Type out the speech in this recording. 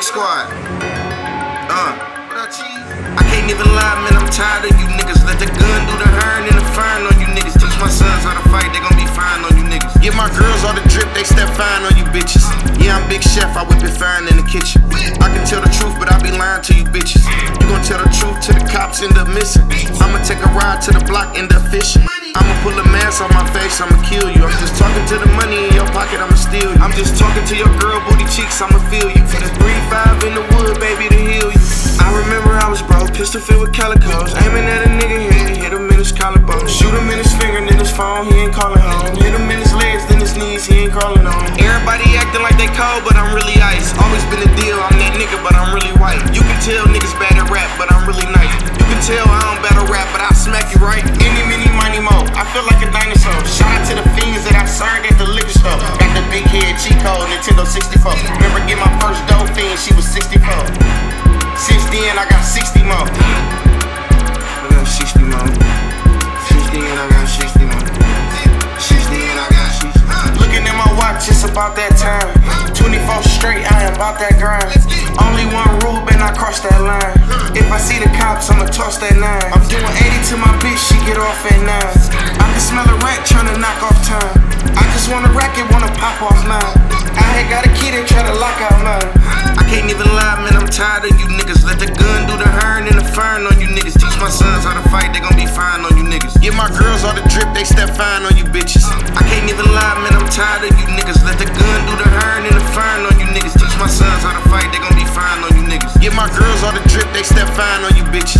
Big squad. Uh. I can't even lie, man. I'm tired of you niggas. Let the gun do the hiring and the firing on you niggas. Teach my sons how to fight, they gon' be fine on you niggas. Give my girls all the drip, they step fine on you bitches. Yeah, I'm big chef, I whip it fine in the kitchen. I can tell the truth, but I be lying to you bitches. You gon' tell the truth to the cops, end up missing. I'ma take a ride to the block, end up fishing. I'ma pull a mask on my face, I'ma kill you. I'm just talking to the money in your pocket, I'ma steal you. I'm just talking to your girl booty cheeks, I'ma feel you. For the 3-5 in the wood, baby, to heal you. I remember I was broke, pistol filled with calicos. Aiming at a nigga head, hit him in his collarbone. Shoot him in his finger, then his phone, he ain't calling home. Hit him in his legs, then his knees, he ain't crawling on. Everybody acting like they cold, but I'm really ice. Always been a deal, I'm that nigga, but I'm really white. You can tell niggas bad at rap, but I'm really nice. You can tell I don't battle rap, but I smack you right. Any, mini, money, mo. I feel like a dinosaur. Shout out to the fiends that I served at the liquor store. Got the big head, cheat code, Nintendo 64. And I got 60 more. I got 60 more. 60 and I got 60 more. 60 and I got 60. Looking at my watch, it's about that time. 24 straight, I am about that grind. Only one rule, and I cross that line. If I see the cops, I'ma toss that nine. I'm doing 80 to my bitch, she get off at nine. I can smell a rat tryna knock off time. I just want a racket, wanna pop off mine. I had got a kid and try to lock out mine. I can't even lie, man, I'm tired of you my girls all the drip, they step fine on you bitches. I can't even lie, man, I'm tired of you niggas. Let the gun do the hiring and the firing on you niggas. Teach my sons how to fight, they gon' be fine on you niggas. Get my girls all the drip, they step fine on you bitches.